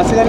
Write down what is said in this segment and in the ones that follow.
así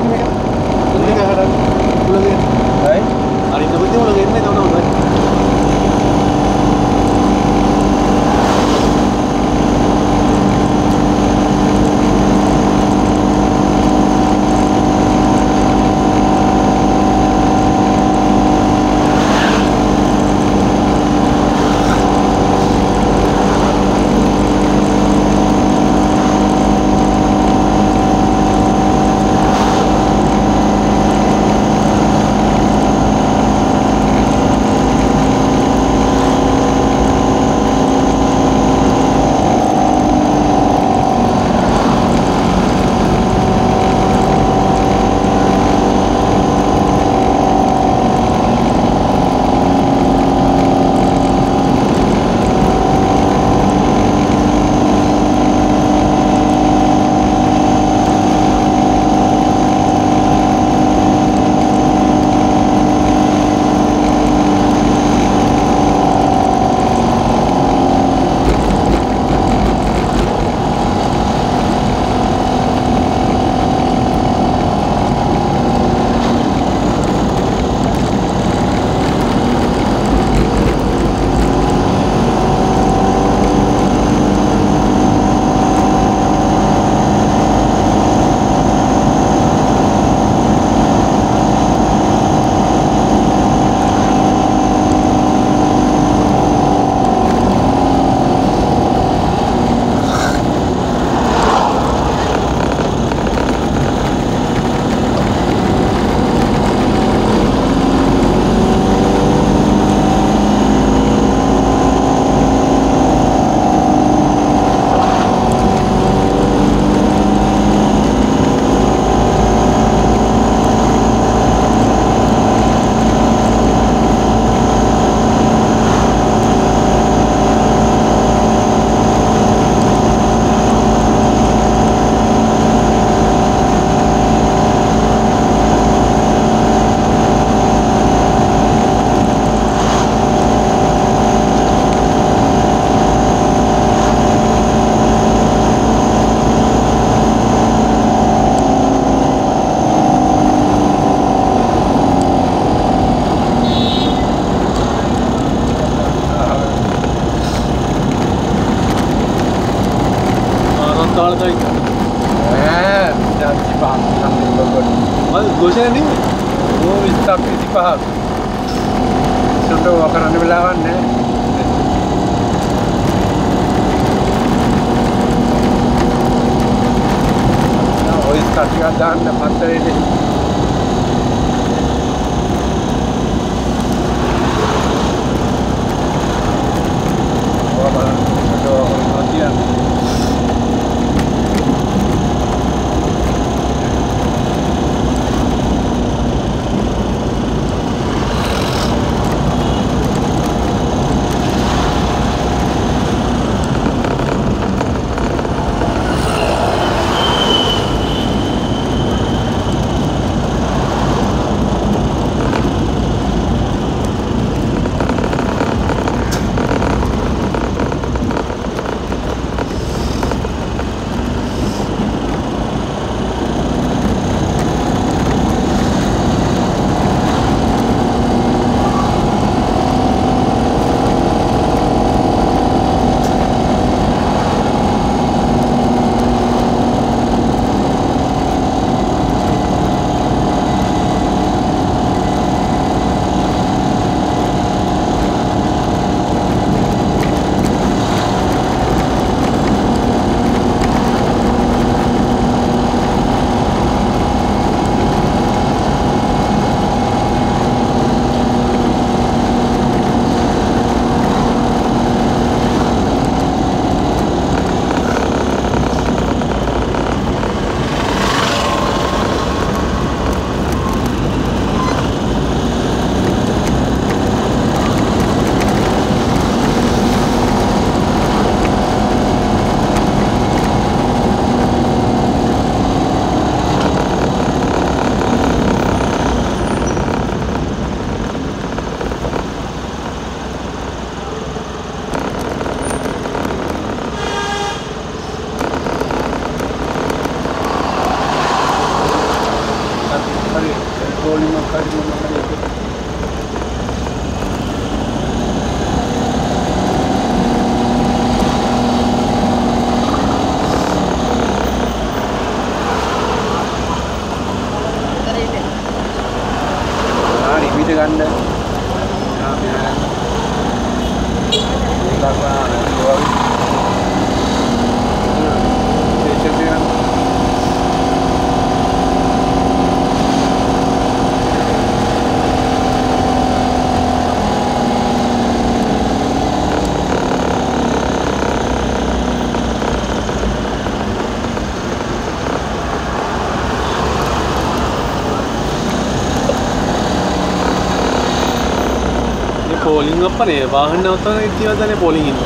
පෝලිං අප්පනේ වාහන නවත්තන ඉතිවදනේ පෝලිං ඉන්න.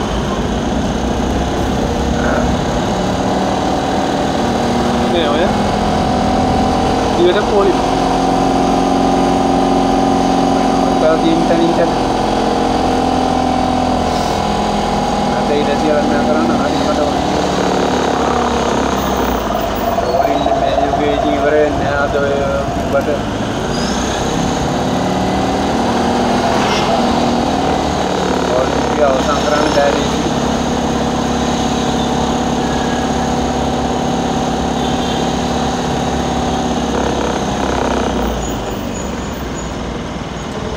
නේ ඔය. ඉවට පෝලිං. Pagi internet. Ada ide siaran yang karena hari pada Oh, sangkrang dari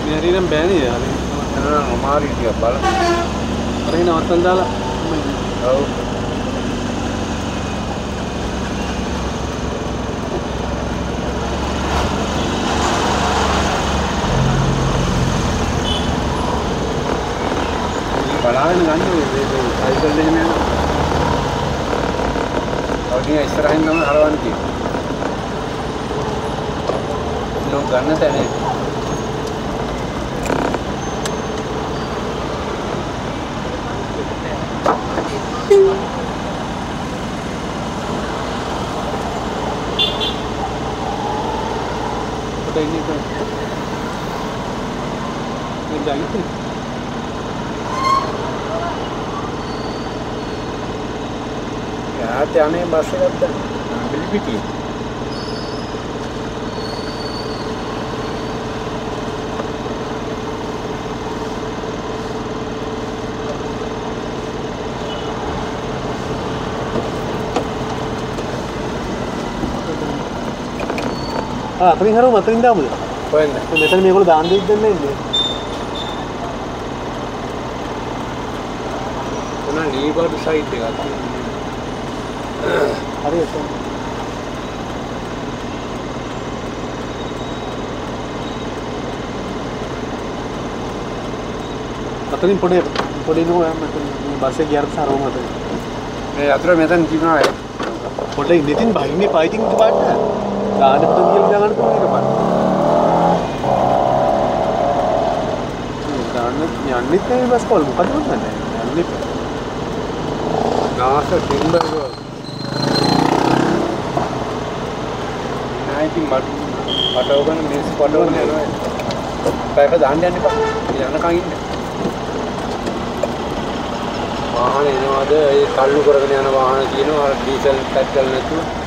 Meri nang ben ya. Nang mari dia balak. Rina wonten dalah. Oh. Dia බල. හරි නවත්තන් දාලා. ඔව්. බලාගෙන ගන්න මේ සයිකල් එකෙන් යන. ඔඩිය ඉස්සරහින් නම් හරවන්න තියෙනවා. ලෝක ගන්න තැනේ. යාත් යන්නේ බස් එකක් දැන්. පිළිපිටියේ. ආ අතරින් හරව මතරින් දාමුද? කොහෙන්ද? මෙතන මේගොල්ලෝ දාන්න දෙන්න ඉන්නේ. උනා ලීබඩ් සයිඩ් එකක් තියෙනවා. හරි එතන. අතරින් පොඩි පොඩි නෝ යන්න මෙතන මේ බස් එක ගියරත් සරව මතක. මේ අතර මෙතන තිබුණා ඒ. පොඩ ඉඳින් බහින්නේ ෆයිටිං පාට. දාන්න පුතන් කියලා දාගන්න පුළුවන් එක පාට. දාන්න යන්නෙත් නැහැ බස් කෝල් මොකද කරන්නේ? යන්නෙත්. නාස ටිම්බර් එක. නයිති මට මට ඕගන මිස් පොඩවන යනවා. පැයක දාන්න යන්න එපා. යනකන් ඉන්න. වාහන එනවාද ඒ කල්ලු කරගෙන යන වාහන තියෙනවා අර ඩීසල් පෙට්‍රල් නැතුව.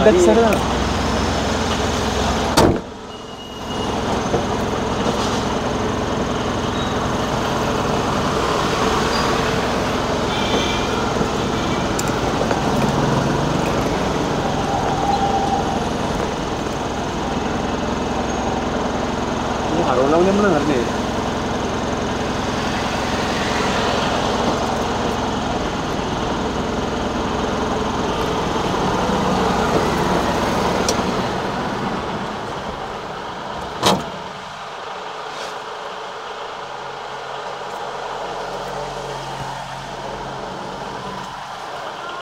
बहुत अच्छा